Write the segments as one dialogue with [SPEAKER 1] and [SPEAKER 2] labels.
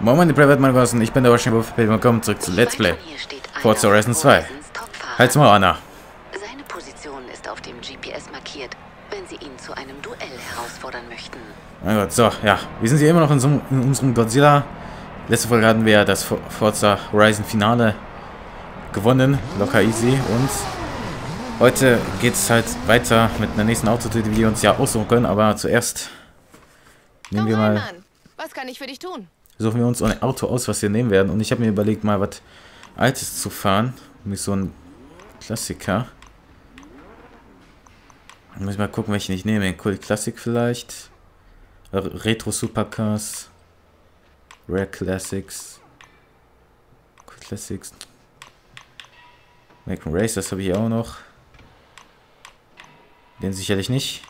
[SPEAKER 1] Moin, die Private Mangossen, ich bin der Waschenwurf. Willkommen zurück zu Let's Play. Forza Horizon 2. Halt's mal, Anna.
[SPEAKER 2] Seine Position ist auf dem GPS markiert, wenn Sie ihn zu einem Duell herausfordern möchten.
[SPEAKER 1] Mein Gott, so, ja. Wir sind hier immer noch in, so, in unserem Godzilla. Letzte Folge hatten wir ja das Forza Horizon Finale gewonnen. Locker easy. Und heute geht's halt weiter mit einer nächsten Autotür, die wir uns ja aussuchen können. Aber zuerst nehmen wir mal...
[SPEAKER 3] Was kann ich für dich tun?
[SPEAKER 1] Suchen wir uns ein Auto aus, was wir nehmen werden. Und ich habe mir überlegt, mal was Altes zu fahren. Nämlich so ein Klassiker. Ich muss mal gucken, welchen ich nehme. Cool Classic vielleicht. Retro Supercars. Rare Classics. Cool Classics. American Race, das habe ich auch noch. Den sicherlich nicht.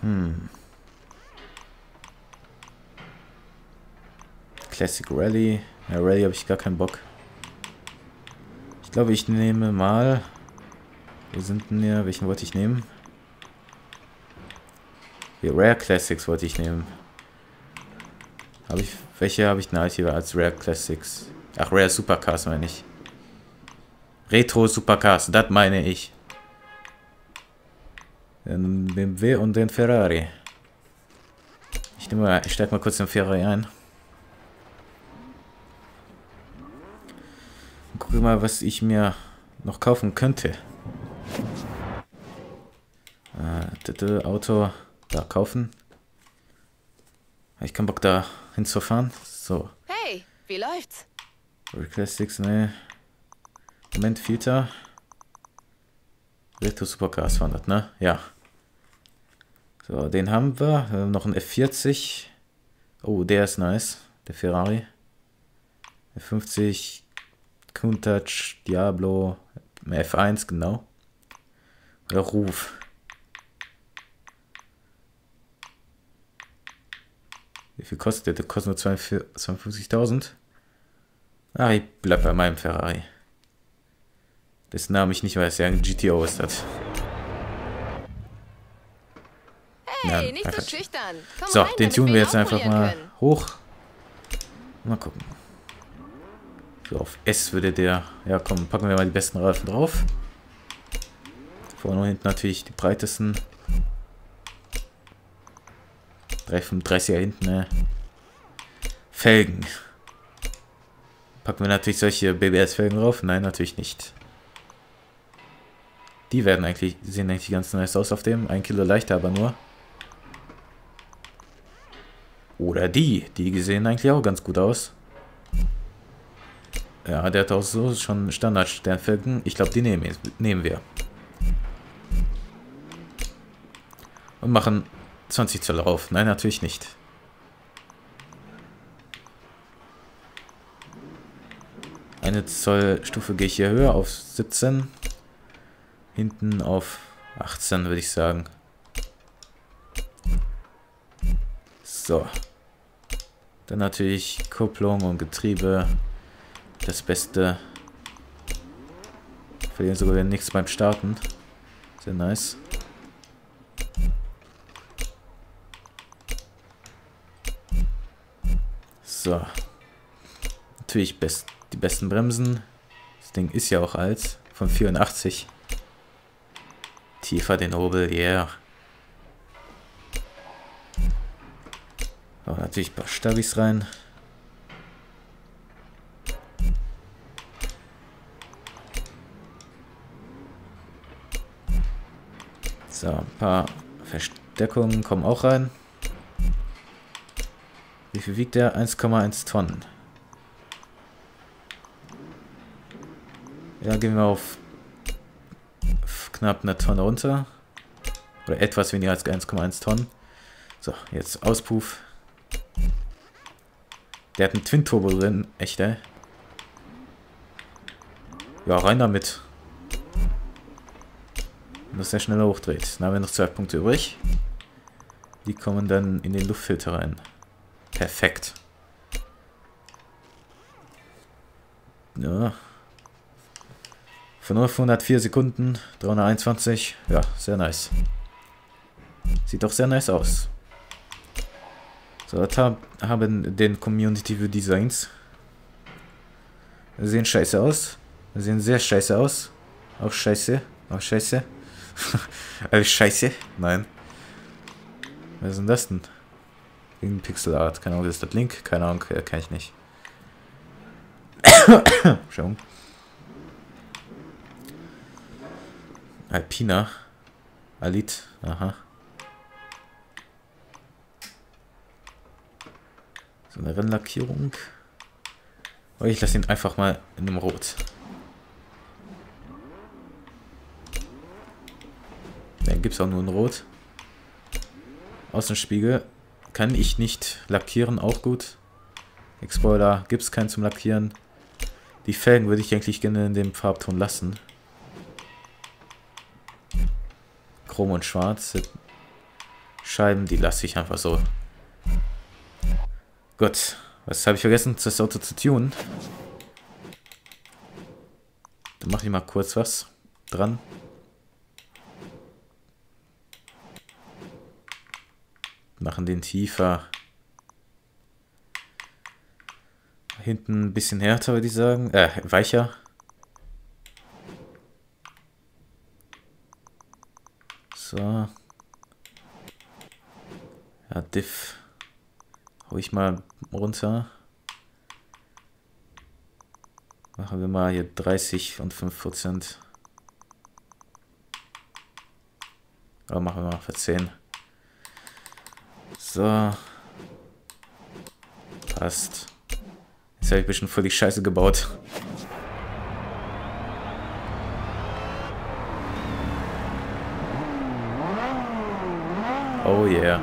[SPEAKER 1] Hm. Classic Rally. Ja, Rally habe ich gar keinen Bock. Ich glaube, ich nehme mal... Wo sind denn hier? Welchen wollte ich nehmen? Die Rare Classics wollte ich nehmen. Habe ich... Welche habe ich denn halt hier als Rare Classics? Ach, Rare Supercars meine ich. Retro Supercars, das meine ich. Den BMW und den Ferrari. Ich nehme ich steige mal kurz den Ferrari ein. Mal, was ich mir noch kaufen könnte. Äh, Auto da kaufen. Ich keinen Bock da hinzufahren. So.
[SPEAKER 3] Hey, wie läuft's?
[SPEAKER 1] Classics, ne. Moment, Filter. Retro Supercars 200, ne? Ja. So, den haben wir. wir haben noch ein F40. Oh, der ist nice. Der Ferrari. F50 Countach, Diablo, F1, genau. Oder Ruf. Wie viel kostet der? Der kostet nur 52.000. Ah, ich bleib bei meinem Ferrari. Dessen Name ich nicht weiß. Ja, ein GTO ist das.
[SPEAKER 3] Hey, ja, nicht so schüchtern.
[SPEAKER 1] Komm so, rein, den tun wir jetzt einfach mal können. hoch. Mal gucken. So, auf S würde der... Ja, komm, packen wir mal die besten Reifen drauf. Vorne und hinten natürlich die breitesten. 335er hinten, ne? Felgen. Packen wir natürlich solche BBS-Felgen drauf? Nein, natürlich nicht. Die werden eigentlich, sehen eigentlich ganz nice aus auf dem. Ein Kilo leichter aber nur. Oder die. Die sehen eigentlich auch ganz gut aus. Ja, der hat auch so schon Standard-Sternfelgen. Ich glaube, die nehmen, nehmen wir. Und machen 20 Zoll auf. Nein, natürlich nicht. Eine Zollstufe gehe ich hier höher auf 17. Hinten auf 18, würde ich sagen. So. Dann natürlich Kupplung und Getriebe das Beste. Verlieren sogar nichts beim Starten. Sehr nice. So. Natürlich best, die besten Bremsen. Das Ding ist ja auch alt. Von 84. Tiefer den Hobel, yeah. Aber natürlich ein paar Stabis rein. So, ein paar Verstärkungen kommen auch rein. Wie viel wiegt der? 1,1 Tonnen. Ja, gehen wir auf knapp eine Tonne runter. Oder etwas weniger als 1,1 Tonnen. So, jetzt Auspuff. Der hat einen Twin-Turbo drin. Echt, ey. Ja, rein damit dass er schneller hochdreht. Dann haben wir noch zwei Punkte übrig. Die kommen dann in den Luftfilter rein. Perfekt. Ja. Von 0 auf 104 Sekunden, 321. Ja, sehr nice. Sieht doch sehr nice aus. So, haben den Community View Designs. Sehen scheiße aus. Sehen sehr scheiße aus. Auch scheiße. Auch scheiße. Alles scheiße. Nein. Was ist denn das denn? Wegen Pixel Art. Keine Ahnung, ist das Link? Keine Ahnung, äh, kann ich nicht. Entschuldigung. Alpina. Alit. Aha. So eine Rennlackierung. Aber ich lasse ihn einfach mal in einem Rot. Gibt es auch nur in Rot. Außenspiegel kann ich nicht lackieren, auch gut. Spoiler gibt es keinen zum Lackieren. Die Felgen würde ich eigentlich gerne in dem Farbton lassen. Chrom und Schwarz. Scheiben, die lasse ich einfach so. Gut. Was habe ich vergessen, das Auto zu tunen? Dann mache ich mal kurz was dran. Machen den tiefer. Hinten ein bisschen härter, würde ich sagen. Äh, weicher. So. Ja, Diff. Hau ich mal runter. Machen wir mal hier 30 und 5 Prozent. Aber machen wir mal für 10. So. Passt. Jetzt habe ich ein bisschen völlig scheiße gebaut. Oh yeah.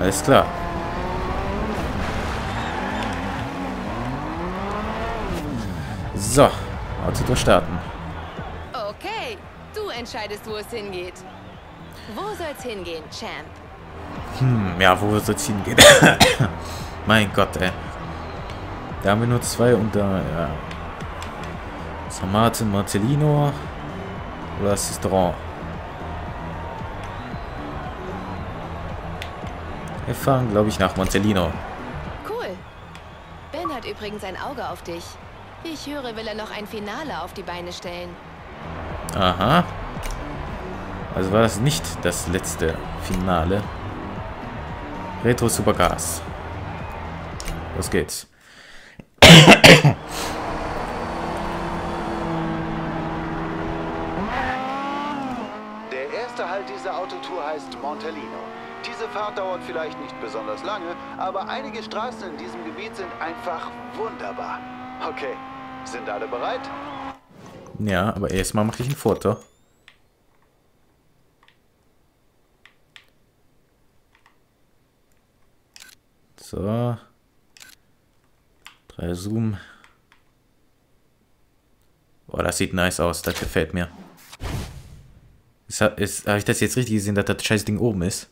[SPEAKER 1] Alles klar. So, Auto starten.
[SPEAKER 3] Entscheidest, wo es hingeht. Wo soll's hingehen, Champ?
[SPEAKER 1] Hm, ja, wo soll's hingehen? mein Gott, ey. Da haben wir nur zwei und da, ja. San Martin, Martellino oder das Restaurant. Wir fahren, glaube ich, nach Montellino.
[SPEAKER 3] Cool. Ben hat übrigens ein Auge auf dich. Wie ich höre, will er noch ein Finale auf die Beine stellen.
[SPEAKER 1] Aha. Also war das nicht das letzte Finale. Retro Supergas. Los geht's.
[SPEAKER 4] Der erste Halt dieser Autotour heißt Montellino. Diese Fahrt dauert vielleicht nicht besonders lange, aber einige Straßen in diesem Gebiet sind einfach wunderbar. Okay, sind alle bereit?
[SPEAKER 1] Ja, aber erstmal mache ich ein Foto. So. Drei Zoom. Boah, das sieht nice aus. Das gefällt mir. Habe ich das jetzt richtig gesehen, dass das scheiß Ding oben ist?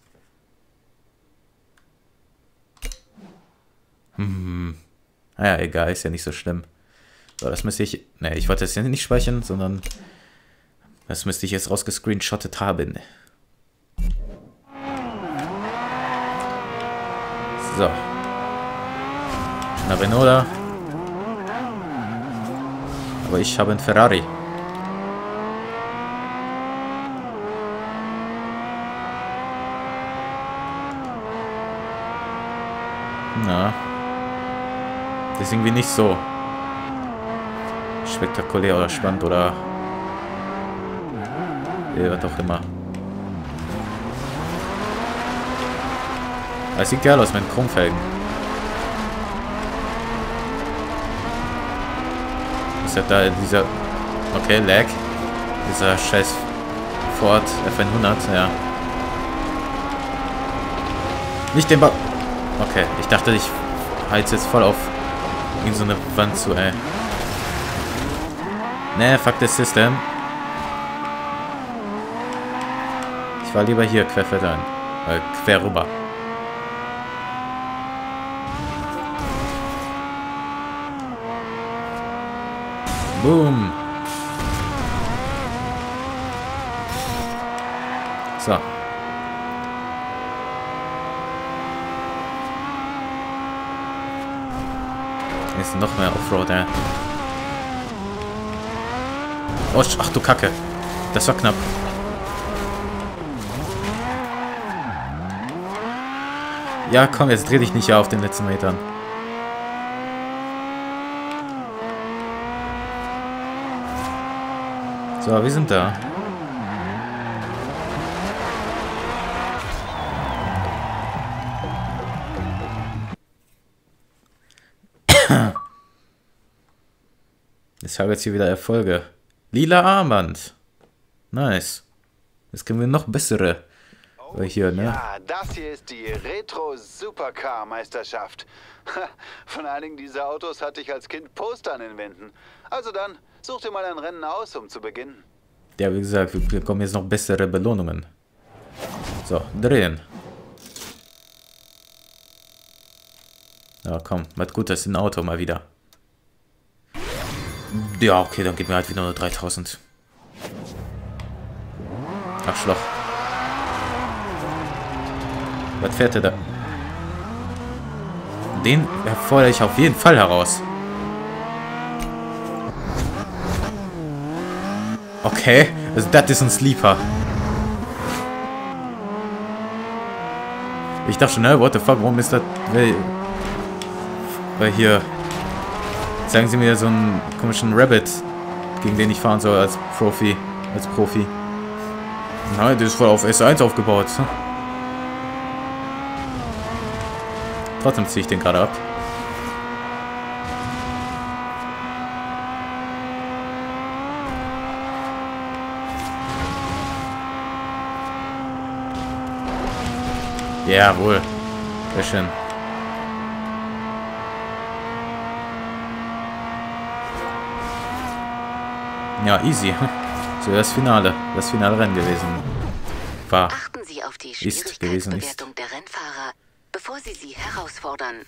[SPEAKER 1] Hm. Naja, egal, ist ja nicht so schlimm. So, das müsste ich... Ne, ich wollte das nicht speichern, sondern... Das müsste ich jetzt rausgescreenshottet haben. So. Eine Renault. Aber ich habe einen Ferrari. Na. Das ist irgendwie nicht so spektakulär oder spannend oder äh, was auch immer. Es sieht geil aus mit den Chromfelgen. Ist ja da dieser... Okay, Lag. Dieser scheiß Ford F100, ja. Nicht den ba Okay, ich dachte, ich heiz jetzt voll auf in so eine Wand zu, ey. Ne, fuck the system. Ich war lieber hier querfeldein. Äh, quer rüber. Boom. So. Ist noch mehr Offroader. Oh, ach du Kacke. Das war knapp. Ja, komm, jetzt dreh dich nicht auf den letzten Metern. So, wir sind da. Ich habe jetzt hier wieder Erfolge. Lila Armband. Nice. Jetzt können wir noch bessere äh, hier, ne?
[SPEAKER 4] Ja, das hier ist die Retro Supercar Meisterschaft. Von einigen dieser Autos hatte ich als Kind Poster an den Wänden. Also dann, such dir mal ein Rennen aus, um zu beginnen.
[SPEAKER 1] Ja, wie gesagt, wir bekommen jetzt noch bessere Belohnungen. So, drehen. Ja, komm, was Gutes in Auto mal wieder. Ja, okay, dann geben wir halt wieder nur 3000. Arschloch. Was fährt er da? Den fordere ich auf jeden Fall heraus. Okay, also das ist ein Sleeper. Ich dachte schon, ne, what the fuck, warum ist das... Weil hier... Sagen sie mir so einen komischen Rabbit, gegen den ich fahren soll als Profi. Als Profi. Nein, der ist voll auf S1 aufgebaut. Hm? Trotzdem ziehe ich den gerade ab. Jawohl. Sehr schön. Ja, easy. So, das Finale. Das finale Rennen gewesen. War.
[SPEAKER 2] Achten Sie auf die
[SPEAKER 1] Ist gewesen, ist.
[SPEAKER 2] Der Rennfahrer, bevor Sie sie herausfordern.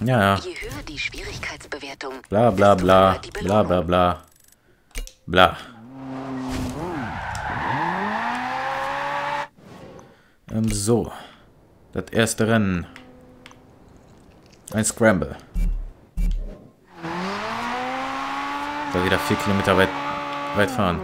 [SPEAKER 1] Ja, ja.
[SPEAKER 2] Je höher die Schwierigkeitsbewertung,
[SPEAKER 1] Bla bla bla. Bla bla bla. Bla. Ähm, so. Das erste Rennen. Ein Scramble. Da wieder vier Kilometer weit, weit fahren.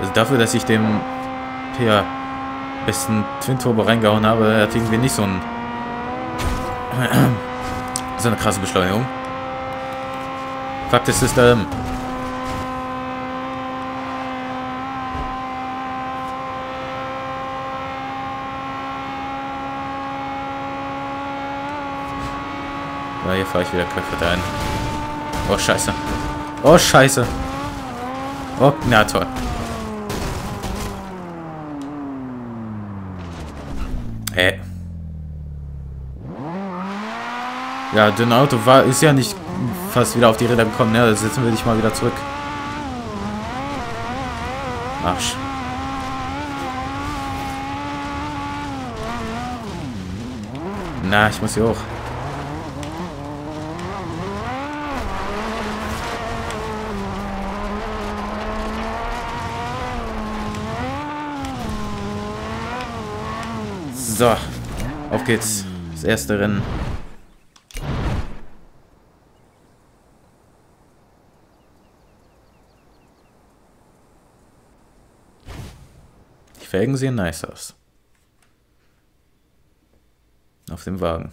[SPEAKER 1] Also dafür, dass ich dem ja, besten Twin Turbo reingehauen habe, hat irgendwie nicht so ein so eine krasse Beschleunigung. Fakt ist, ist ähm, Ja, hier fahre ich wieder Köpfe ein. Oh, scheiße. Oh, scheiße. Oh, na toll. Hä? Ja, dein Auto war, ist ja nicht fast wieder auf die Räder gekommen. Ne? Das setzen wir dich mal wieder zurück. Arsch. Na, ich muss hier hoch. So, auf geht's. Das erste Rennen. Die Felgen sehen nice aus. Auf dem Wagen.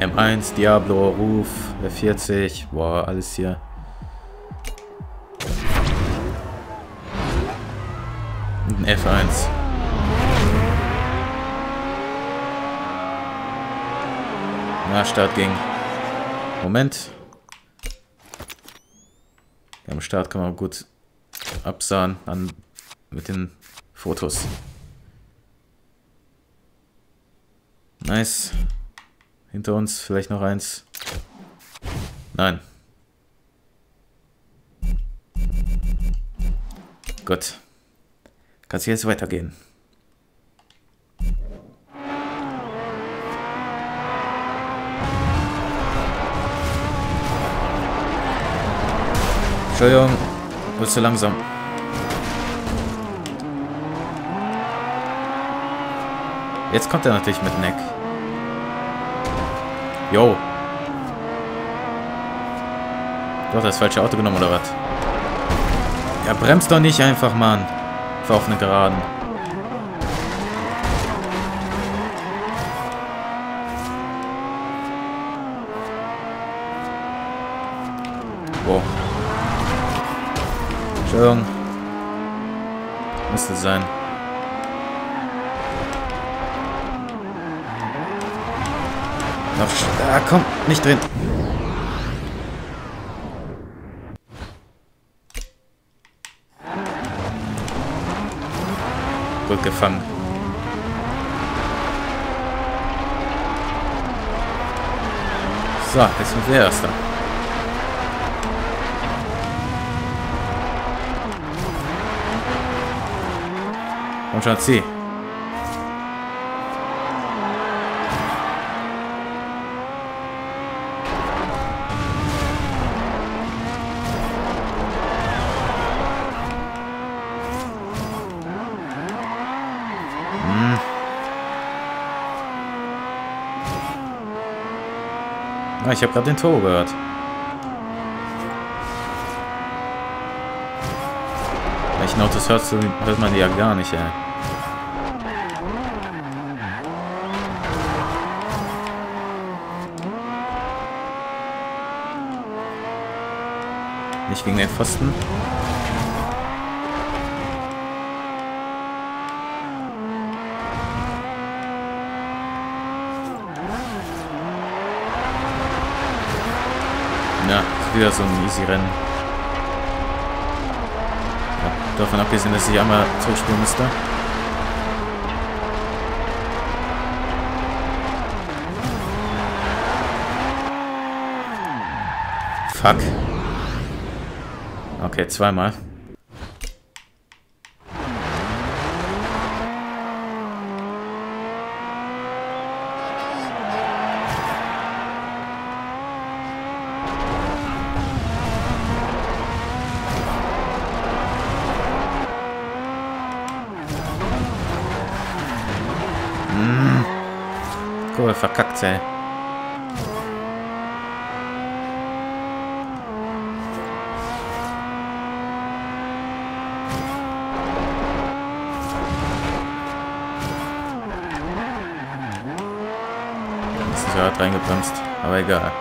[SPEAKER 1] M1, Diablo, Ruf, F40, boah, alles hier. F1. Na, Start ging. Moment. Am Start kann man gut absahen an mit den Fotos. Nice. Hinter uns vielleicht noch eins. Nein. Gut. Kannst jetzt weitergehen. Entschuldigung, wird zu langsam. Jetzt kommt er natürlich mit Neck. Yo. Doch, das falsche Auto genommen, oder was? Ja, bremst doch nicht einfach, Mann. Auf eine Geraden. Wow. Entschuldigung. Müsste sein. Noch. Ah, komm, nicht drin. Gut gefangen. So, jetzt sind wir Erster. Komm schon, zieh. Ah, ich habe gerade den Turbo gehört. Welchen Autos hörst du, hört man die ja gar nicht, ey. Nicht wegen den Pfosten. Ja, ist wieder so ein easy Rennen. Ja, davon abgesehen, dass ich einmal zurückspielen müsste. Fuck. Okay, zweimal. Verkackt, ey. Reingebremst, aber egal.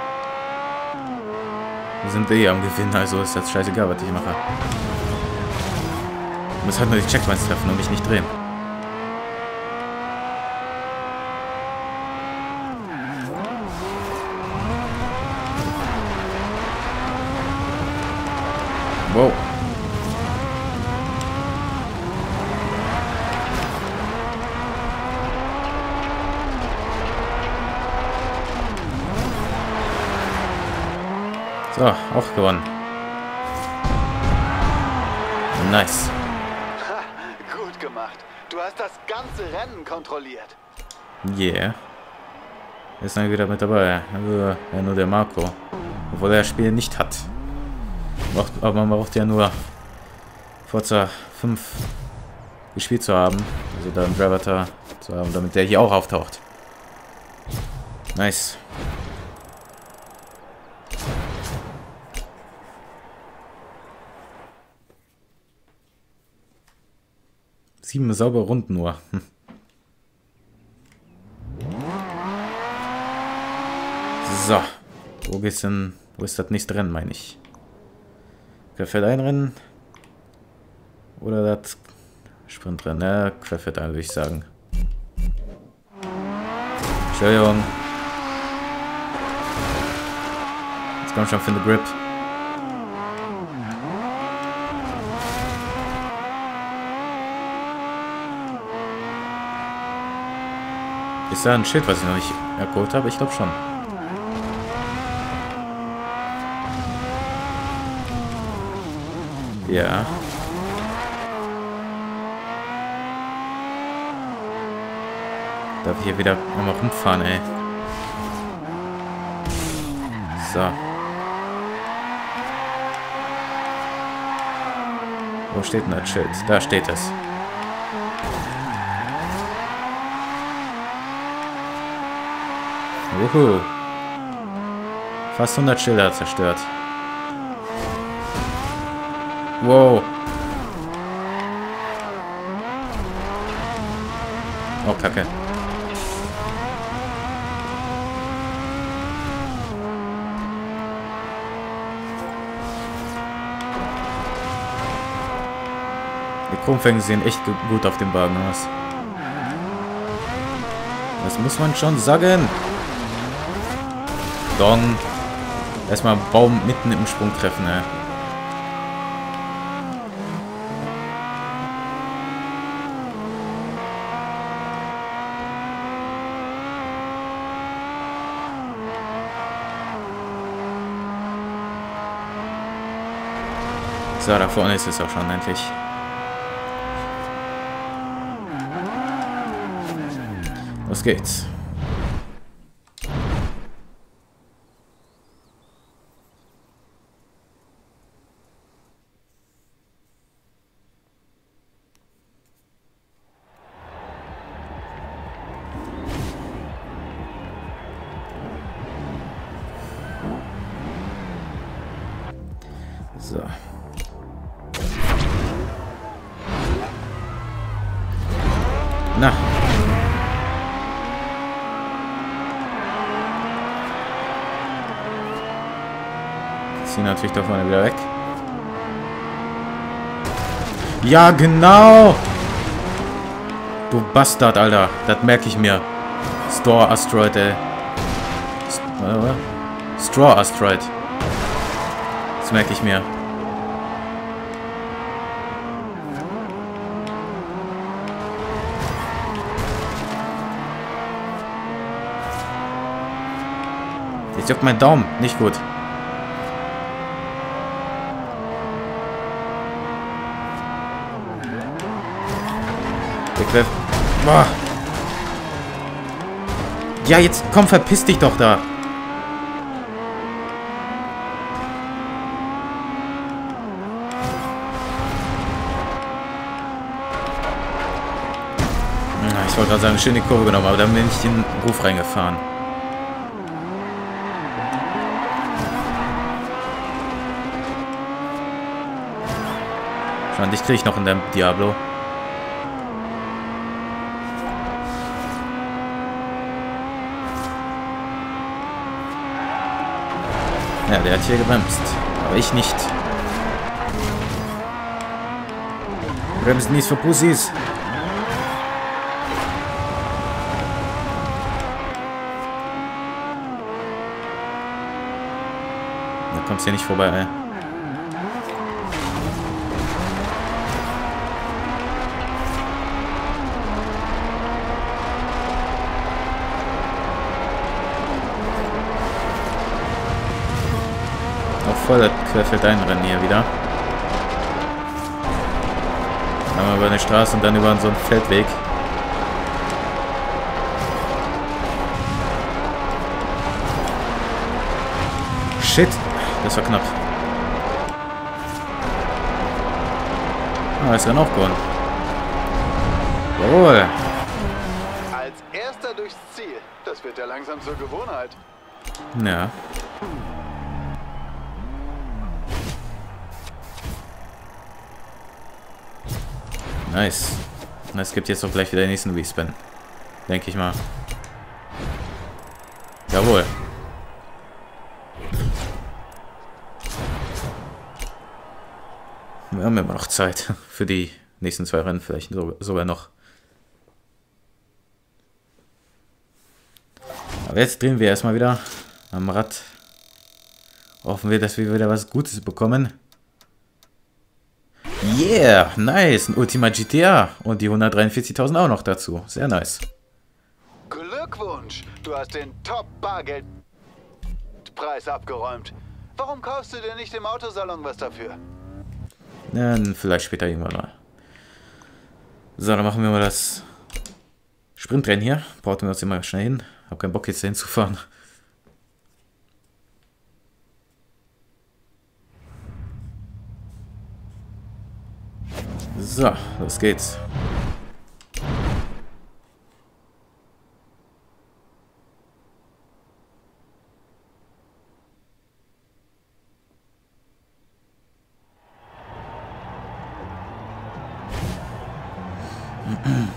[SPEAKER 1] Wir sind eh am Gewinn, also ist jetzt scheißegal, was ich mache. Ich muss halt nur die Checkpoints treffen und mich nicht drehen. Wow. So, auch gewonnen. Nice.
[SPEAKER 4] Ha, gut gemacht. Du hast das ganze Rennen kontrolliert.
[SPEAKER 1] Yeah. Ist dann wieder mit dabei. Also, ja, nur der Marco. Obwohl er das Spiel nicht hat. Braucht, aber man braucht ja nur Forza 5 gespielt zu haben. Also da einen Driver zu haben, damit der hier auch auftaucht. Nice. Sieben saubere Runden nur. Hm. So. Wo geht's denn? Wo ist das nächste Rennen, meine ich? Querfeldein Rennen? Oder das Sprintrennen? Ja, Querfeldein würde ich sagen. Entschuldigung. Jetzt komm schon, finde Grip. Ist da ein Schild, was ich noch nicht erholt habe? Ich glaube schon. Ja. Darf ich hier wieder einmal rumfahren, ey. So. Wo steht denn das Schild? Da steht es. Wuhu. Fast 100 Schilder zerstört. Wow. Oh, Kacke. Die Chromfänge sehen echt gut auf dem Wagen aus. Das muss man schon sagen. Dong. Erstmal Baum mitten im Sprung treffen, ne? So, da vorne ist es auch schon endlich. Los geht's. Da vorne wieder weg. Ja, genau! Du Bastard, Alter. Das merke ich mir. Store Asteroid, ey. St Straw Asteroid. Das merke ich mir. Jetzt juckt mein Daumen. Nicht gut. Wegwerf. Boah. Ja, jetzt komm, verpiss dich doch da. Ich wollte gerade sagen, schöne Kurve genommen, aber dann bin ich in den Ruf reingefahren. Schon dich kriege ich noch in dem Diablo. Ja, der hat hier gebremst. Aber ich nicht. Bremsen nicht für Pussys. Da kommst du hier nicht vorbei, ey. Voll das Querfeldeinrennen hier wieder. Einmal über eine Straße und dann über so einen Feldweg. Shit, das war knapp. Ah, ist dann auch gewonnen. Jawohl.
[SPEAKER 4] Als erster durchs Ziel. Das wird ja langsam zur Gewohnheit.
[SPEAKER 1] Ja. Nice. Und es gibt jetzt auch gleich wieder den nächsten Respawn. Denke ich mal. Jawohl. Wir haben immer noch Zeit für die nächsten zwei Rennen, vielleicht sogar noch. Aber jetzt drehen wir erstmal wieder am Rad. Hoffen wir, dass wir wieder was Gutes bekommen. Yeah, nice. Ein Ultima GTA. Und die 143.000 auch noch dazu. Sehr nice.
[SPEAKER 4] Glückwunsch. Du hast den Top-Bargeldpreis abgeräumt. Warum kaufst du dir nicht im Autosalon was dafür?
[SPEAKER 1] Dann vielleicht später irgendwann mal. So, dann machen wir mal das Sprintrennen hier. Bauten wir uns immer schnell hin. Hab keinen Bock jetzt dahin zu fahren. So, los geht's.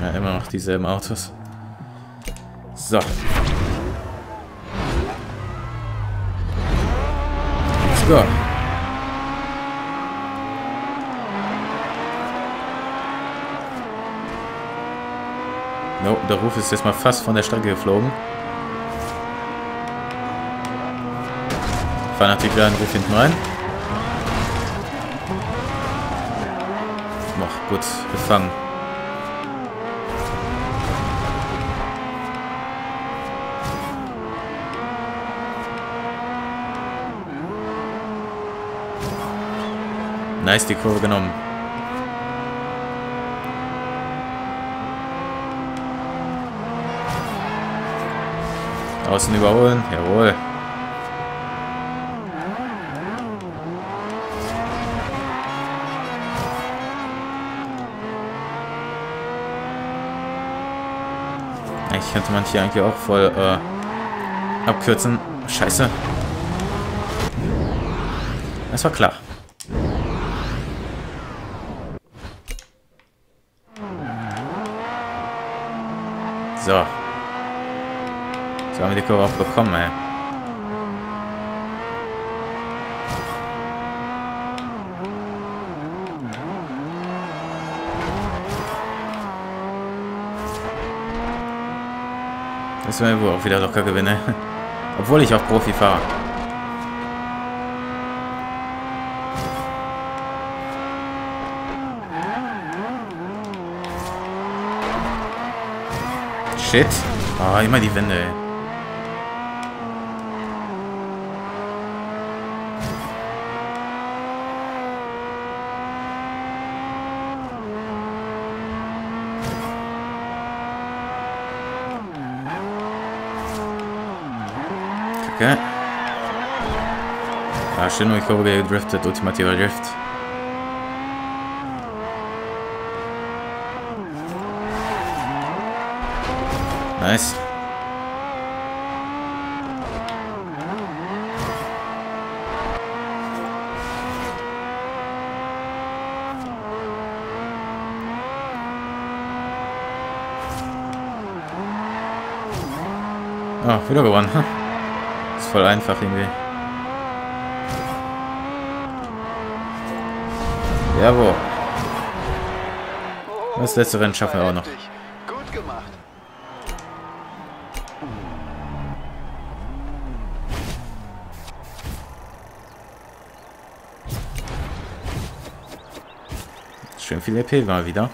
[SPEAKER 1] Ja, immer noch dieselben Autos. So. Let's go. Der Ruf ist jetzt mal fast von der Strecke geflogen. Wieder einen Ruf hinten rein. Noch gut gefangen. Nice die Kurve genommen. Außen überholen. Jawohl. Eigentlich könnte man hier eigentlich auch voll äh, abkürzen. Scheiße. Das war klar. So. So haben wir die Kurve auch bekommen, ey. Das wir wohl auch wieder locker gewinnen. Obwohl ich auch Profi fahre. Shit. Ah, oh, immer die Wände, ey. Kacke. Ah, schön, ich habe gedriftet. Ultimativer Drift. Nice. Ah, wieder gewonnen. Ist voll einfach irgendwie. Jawohl. Das letzte Rennen schaffen wir auch noch.
[SPEAKER 4] Gut gemacht.
[SPEAKER 1] Schön viel EP mal wieder.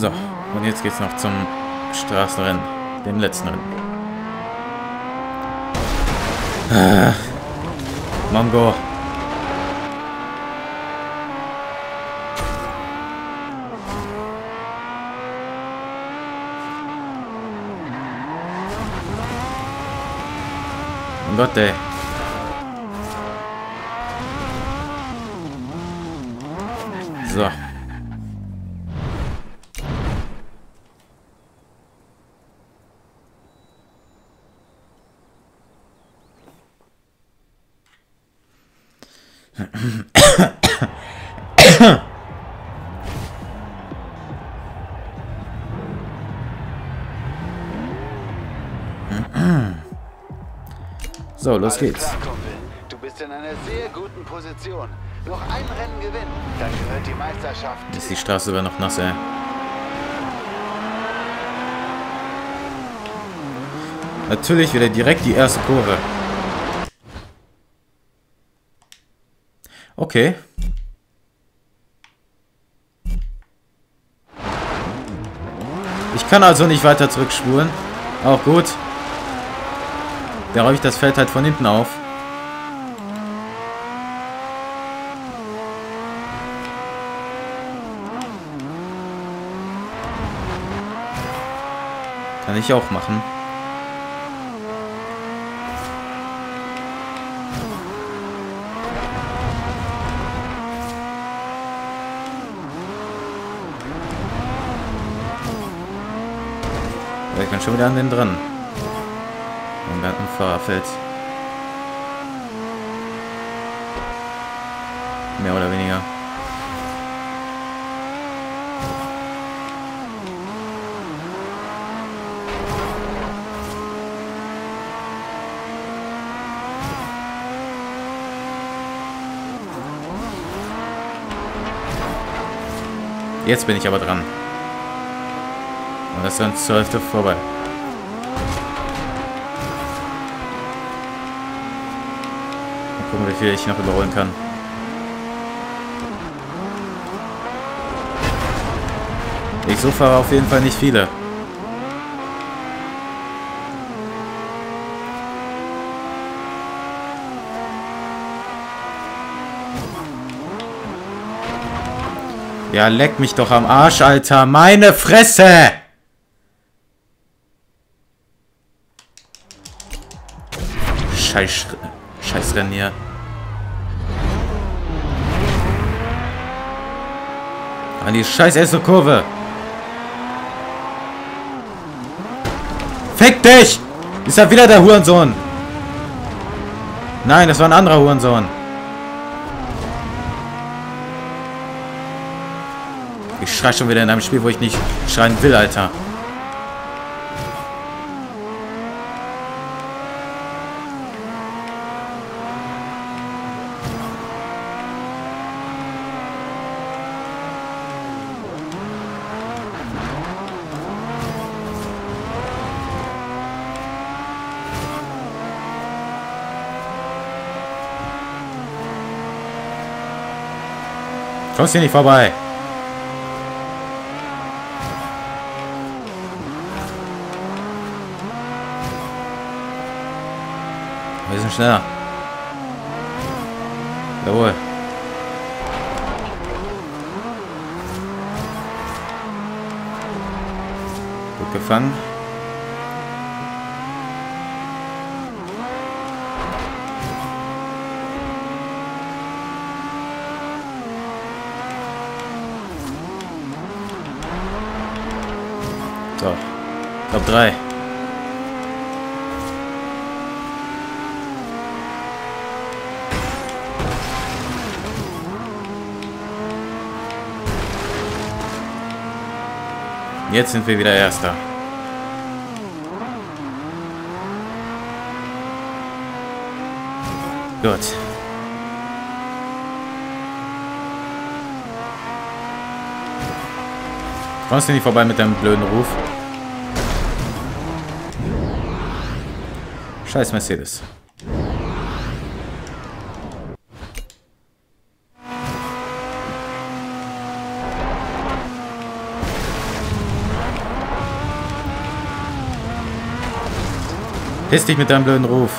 [SPEAKER 1] So, und jetzt geht's noch zum Straßenrennen, dem letzten Rennen. Ah, Mongo. Mein Gott, ey. So. So, los
[SPEAKER 4] Alles
[SPEAKER 1] geht's.
[SPEAKER 4] Klar. Du bist in einer sehr guten Position. Noch ein Rennen gewinnen, dann gehört die Meisterschaft.
[SPEAKER 1] Ist die Straße sogar noch nass, ey. Natürlich wieder direkt die erste Kurve. Okay. Ich kann also nicht weiter zurückspulen. Auch gut. Da räume ich das Feld halt von hinten auf. Kann ich auch machen. Ich bin schon wieder an den dran. Fahrerfeld. Mehr oder weniger. Jetzt bin ich aber dran. Und das ist dann zur Hälfte vorbei. Mal gucken, wie viel ich noch überholen kann. Ich so fahre auf jeden Fall nicht viele. Ja, leck mich doch am Arsch, Alter. Meine Fresse! Scheiß, Scheiß Rennen hier. An die scheiß erste Kurve. Fick dich! Ist ja wieder der Hurensohn. Nein, das war ein anderer Hurensohn. Ich schrei schon wieder in einem Spiel, wo ich nicht schreien will, Alter. Kommst hier nicht vorbei. Wir sind schneller. Jawohl. Gut gefangen. So. Top 3. Jetzt sind wir wieder Erster. Gut. Kommst du nicht vorbei mit deinem blöden Ruf? Scheiß Mercedes. Piss dich mit deinem blöden Ruf.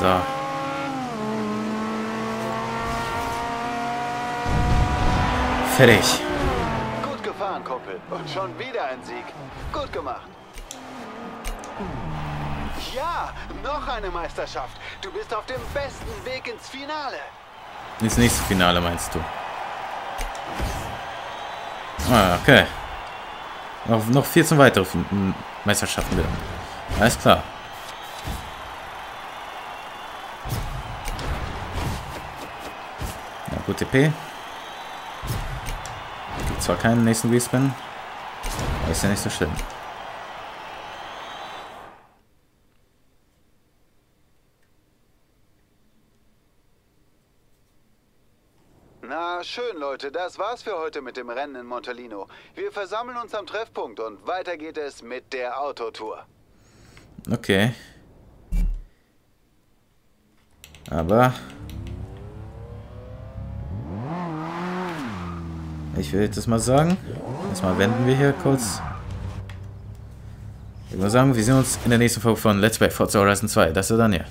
[SPEAKER 1] So. Fertig.
[SPEAKER 4] Gut gefahren, Kumpel. Und schon wieder ein Sieg. Gut gemacht. Ja, noch eine Meisterschaft. Du bist auf dem besten Weg ins Finale.
[SPEAKER 1] Ins nächste Finale meinst du? Ah, okay. Noch, noch 14 weitere Meisterschaften wieder. Alles klar. Ja, gut, TP. Zwar keinen nächsten Respin, aber ist ja nicht so schlimm.
[SPEAKER 4] Na schön, Leute, das war's für heute mit dem Rennen in Montalino. Wir versammeln uns am Treffpunkt und weiter geht es mit der Autotour.
[SPEAKER 1] Okay. Aber... Ich will jetzt mal sagen. Erstmal wenden wir hier kurz. Ich würde sagen, wir sehen uns in der nächsten Folge von Let's Play Forza Horizon 2. Das ist dann hier.